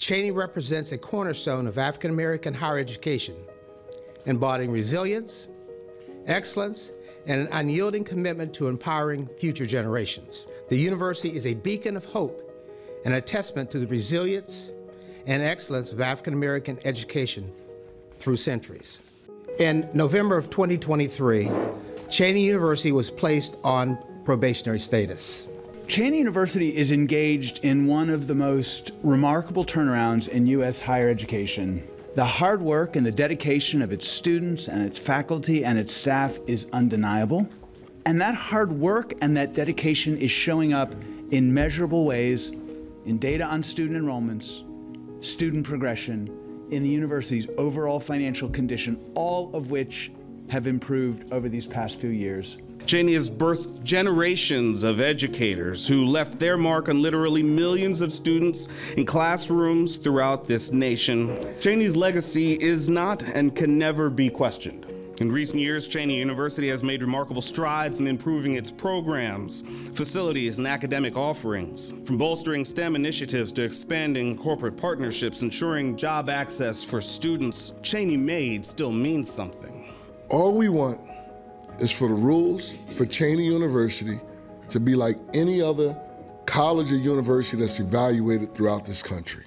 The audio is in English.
Cheyney represents a cornerstone of African American higher education, embodying resilience, excellence, and an unyielding commitment to empowering future generations. The university is a beacon of hope and a testament to the resilience and excellence of African American education through centuries. In November of 2023, Cheyney University was placed on probationary status. Cheyney University is engaged in one of the most remarkable turnarounds in U.S. higher education. The hard work and the dedication of its students and its faculty and its staff is undeniable. And that hard work and that dedication is showing up in measurable ways in data on student enrollments, student progression, in the university's overall financial condition, all of which have improved over these past few years. Cheyney has birthed generations of educators who left their mark on literally millions of students in classrooms throughout this nation. Cheyney's legacy is not and can never be questioned. In recent years, Cheyney University has made remarkable strides in improving its programs, facilities, and academic offerings. From bolstering STEM initiatives to expanding corporate partnerships, ensuring job access for students, Cheyney Made still means something. All we want is for the rules for Cheyney University to be like any other college or university that's evaluated throughout this country.